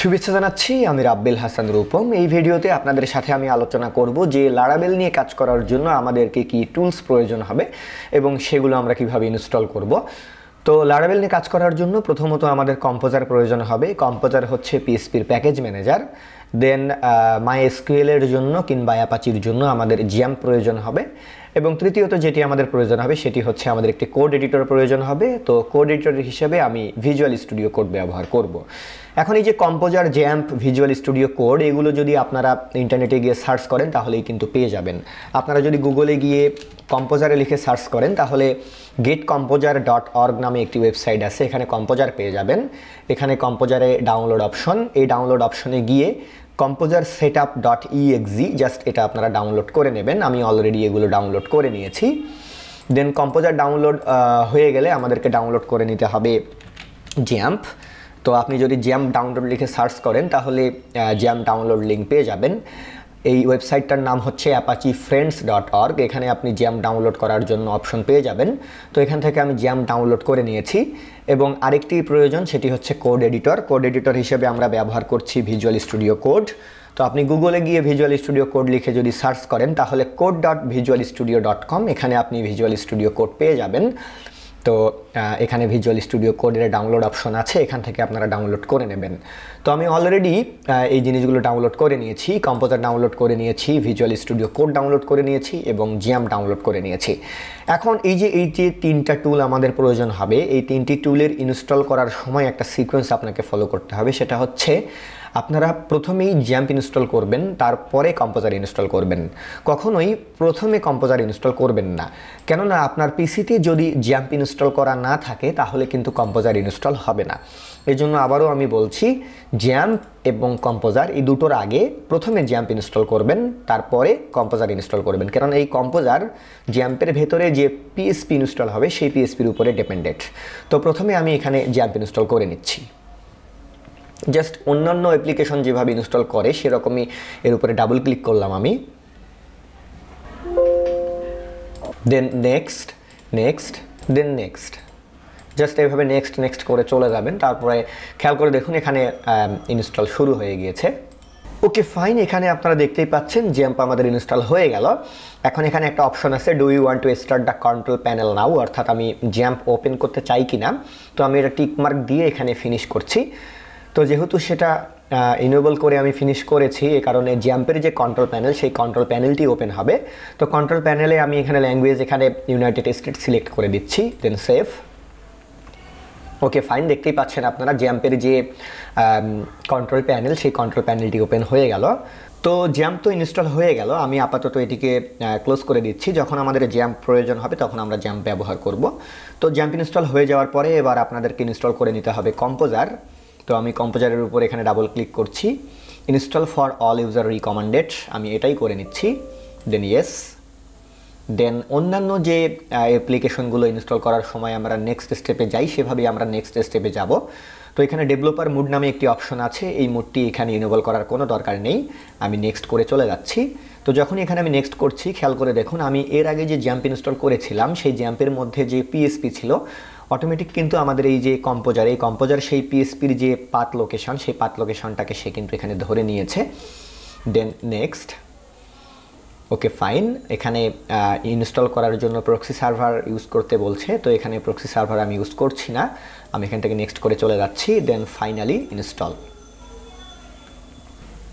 শুভেচ্ছা জানাচ্ছি, আমি রাব্বেল হাসান রূপম। এই ভিডিওতে আপনাদের সাথে আমি আলোচনা করব যে লারাবেল নিয়ে কাজ করার জন্য আমাদেরকে কি টুলস প্রয়োজন হবে এবং সেগুলো আমরা কীভাবে ইনস্টল করব। তো লারাবেল নিয়ে কাজ করার জন্য প্রথমত আমাদের কম্পোজার প্রয়োজন হবে। কম্পোজার হচ্ছে পিএসপির প্যাকেজ ম্যানেজার দেন মাই এসকিউএলের জন্য কিংবা অ্যাপাচির জন্য আমাদের জিয়াম প্রয়োজন হবে। এবং তৃতীয়ত যেটি আমাদের প্রয়োজন হবে, সেটি হচ্ছে আমাদের একটি কোড এডিটর প্রয়োজন হবে। তো কোড এডিটর হিসেবে আমি ভিজুয়াল স্টুডিও কোড ব্যবহার করব। এখন এই যে composer XAMPP visual studio code এগুলো যদি আপনারা ইন্টারনেটে গিয়ে সার্চ করেন, তাহলেই কিন্তু পেয়ে যাবেন। আপনারা যদি গুগলে গিয়ে কম্পোজারে লিখে সার্চ করেন, তাহলে গেট কম্পোজার ডট অর্গ নামে একটি ওয়েবসাইট আছে। এখানে কম্পোজার পেয়ে যাবেন। এখানে কম্পোজারে ডাউনলোড অপশন এই ডাউনলোড অপশনে গিয়ে composer setup dot exe just এটা আপনারা ডাউনলোড করে নেবেন। আমি অলরেডি এগুলো ডাউনলোড করে নিয়েছি। দেন কম্পোজার ডাউনলোড হয়ে গেলে আমাদেরকে ডাউনলোড করে নিতে হবে জ্যাম্প তো আপনি যদি জ্যাম্প ডাউনলোড লিখে সার্চ করেন, তাহলে জ্যাম্প ডাউনলোড লিঙ্ক পেয়ে যাবেন। এই ওয়েবসাইটটার নাম হচ্ছে অ্যাপাচি ফ্রেন্ডস ডট অর্গ এখানে আপনি জ্যাম ডাউনলোড করার জন্য অপশন পেয়ে যাবেন। তো এখান থেকে আমি জ্যাম ডাউনলোড করে নিয়েছি এবং আরেকটি প্রয়োজন, সেটি হচ্ছে কোড এডিটর। কোড এডিটর হিসেবে আমরা ব্যবহার করছি ভিজুয়াল স্টুডিও কোড তো আপনি গুগলে গিয়ে ভিজুয়াল স্টুডিও কোড লিখে যদি সার্চ করেন, তাহলে code dot visual studio dot com এখানে আপনি ভিজুয়াল স্টুডিও কোড পেয়ে যাবেন। তো এখানে ভিজুয়াল স্টুডিও কোডের ডাউনলোড অপশন আছে, এখান থেকে আপনারা ডাউনলোড করে নেবেন। তো আমি অলরেডি এই জিনিসগুলো ডাউনলোড করে নিয়েছি কম্পোজার ডাউনলোড করে নিয়েছি ভিজুয়াল স্টুডিও কোড ডাউনলোড করে নিয়েছি এবং জিয়াম ডাউনলোড করে নিয়েছি। এখন এই যে এই যে তিনটা টুল আমাদের প্রয়োজন হবে, এই তিনটি টুলের ইনস্টল করার সময় একটা সিকোয়েন্স আপনাকে ফলো করতে হবে, সেটা হচ্ছে আপনারা প্রথমেই জ্যাম্প ইনস্টল করবেন, তারপরে কম্পোজার ইনস্টল করবেন। কখনোই প্রথমে কম্পোজার ইনস্টল করবেন না। কেননা আপনার পিসিতে যদি জ্যাম্প ইনস্টল করা না থাকে, তাহলে কিন্তু কম্পোজার ইনস্টল হবে না। এই জন্য আবারও আমি বলছি, জ্যাম্প এবং কম্পোজার এই দুটোর আগে প্রথমে জ্যাম্প ইনস্টল করবেন, তারপরে কম্পোজার ইনস্টল করবেন। কারণ এই কম্পোজার জ্যাম্পের ভেতরে যে পিএসপি ইনস্টল হবে, সেই পিএসপির উপরে ডিপেন্ডেন্ট তো প্রথমে আমি এখানে জ্যাম্প ইনস্টল করে নিচ্ছি। জাস্ট অন্যান্য অ্যাপ্লিকেশন যেভাবে ইনস্টল করে, সেরকমই এর উপরে ডাবল ক্লিক করলাম আমি। Then next next then next just এইভাবে নেক্সট নেক্সট করে চলে যাবেন। তারপরে খেয়াল করে দেখুন, এখানে ইনস্টল শুরু হয়ে গিয়েছে। ওকে ফাইন এখানে আপনারা দেখতেই পাচ্ছেন জ্যাম্প আমাদের ইনস্টল হয়ে গেল। এখন এখানে একটা অপশন আছে do you want to start the control panel now অর্থাৎ আমি জ্যাম্প ওপেন করতে চাই কি না তো আমি এটা টিকমার্ক দিয়ে এখানে ফিনিশ করছি। তো যেহেতু সেটা ইনেবল করে আমি ফিনিশ করেছি, এ কারণে জ্যাম্পের যে কন্ট্রোল প্যানেল সেই কন্ট্রোল প্যানেলটি ওপেন হবে। তো কন্ট্রোল প্যানেলে আমি এখানে ল্যাঙ্গুয়েজ এখানে ইউনাইটেড স্টেট সিলেক্ট করে দিচ্ছি দেন সেভ ওকে ফাইন দেখতেই পাচ্ছেন আপনারা জ্যাম্পের যে কন্ট্রোল প্যানেল সেই কন্ট্রোল প্যানেলটি ওপেন হয়ে গেল। তো জ্যাম্প তো ইনস্টল হয়ে গেল, আমি আপাতত এটিকে ক্লোজ করে দিচ্ছি। যখন আমাদের জ্যাম্প প্রয়োজন হবে, তখন আমরা জ্যাম্প ব্যবহার করব। তো জ্যাম্প ইনস্টল হয়ে যাওয়ার পরে এবার আপনাদেরকে ইনস্টল করে নিতে হবে কম্পোজার তো আমি কম্পোজারের উপর এখানে ডাবল ক্লিক করছি। Install for all user recommended আমি এটাই করে নিচ্ছি। দেন ইয়েস দেন অন্যান্য যে অ্যাপ্লিকেশনগুলো ইনস্টল করার সময় আমরা নেক্সট স্টেপে যাই, সেভাবেই আমরা নেক্সট স্টেপে যাব। তো এখানে ডেভেলপার মুড নামে একটি অপশন আছে, এই মুডটি এখানে ইনেবল করার কোনো দরকার নেই। আমি নেক্সট করে চলে যাচ্ছি। তো যখন এখানে আমি নেক্সট করছি, খেয়াল করে দেখুন, আমি এর আগে যে জ্যাম্প ইনস্টল করেছিলাম, সেই জ্যাম্পের মধ্যে যে পিএসপি ছিল অটোমেটিক কিন্তু আমাদের এই যে কম্পোজার এই কম্পোজার সেই পিএসপির যে পাত লোকেশন সেই পাত লোকেশনটাকে সে কিন্তু এখানে ধরে নিয়েছে। দেন নেক্সট ওকে ফাইন এখানে ইনস্টল করার জন্য প্রক্সি সার্ভার ইউজ করতে বলছে, তো এখানে প্রক্সি সার্ভার আমি ইউজ করছি না, আমি এখান থেকে নেক্সট করে চলে যাচ্ছি দেন ফাইনালি ইনস্টল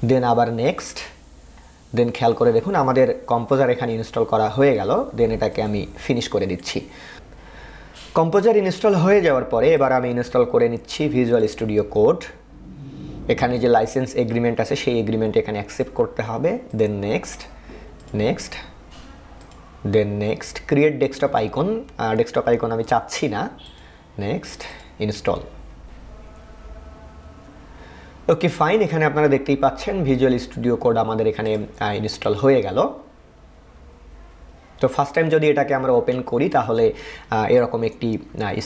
দেন আবার নেক্সট দেন খেয়াল করে দেখুন, আমাদের কম্পোজার এখানে ইনস্টল করা হয়ে গেল দেন এটাকে আমি ফিনিশ করে দিচ্ছি। কম্পোজার ইনস্টল হয়ে যাওয়ার পরে এবার আমি ইনস্টল করে নিচ্ছি ভিজুয়াল স্টুডিও কোড এখানে যে লাইসেন্স এগ্রিমেন্ট আছে, সেই এগ্রিমেন্ট এখানে অ্যাকসেপ্ট করতে হবে। Then next next then next create desktop icon desktop icon আমি চাচ্ছি না। নেক্সট ইনস্টল ওকে ফাইন এখানে আপনারা দেখতেই পাচ্ছেন ভিজুয়াল স্টুডিও কোড আমাদের এখানে ইনস্টল হয়ে গেল। তো ফার্স্ট টাইম যদি এটাকে আমরা ওপেন করি, তাহলে এরকম একটি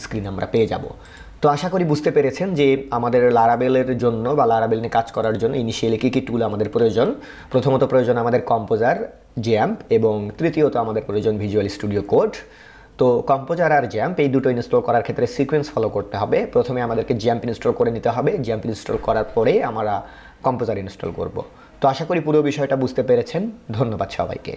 স্ক্রিন আমরা পেয়ে যাব। তো আশা করি বুঝতে পেরেছেন যে আমাদের লারাবেলের জন্য বা লারাবেল নিয়ে কাজ করার জন্য ইনিশিয়ালি কী কী টুল আমাদের প্রয়োজন? প্রথমত প্রয়োজন আমাদের কম্পোজার জ্যাম্প এবং তৃতীয়ত আমাদের প্রয়োজন ভিজুয়াল স্টুডিও কোড তো কম্পোজার আর জ্যাম্প এই দুটো ইনস্টল করার ক্ষেত্রে সিকোয়েন্স ফলো করতে হবে। প্রথমে আমাদেরকে জ্যাম্প ইনস্টল করে নিতে হবে। জ্যাম্প ইনস্টল করার পরে আমরা কম্পোজার ইনস্টল করব। তো আশা করি পুরো বিষয়টা বুঝতে পেরেছেন। ধন্যবাদ সবাইকে।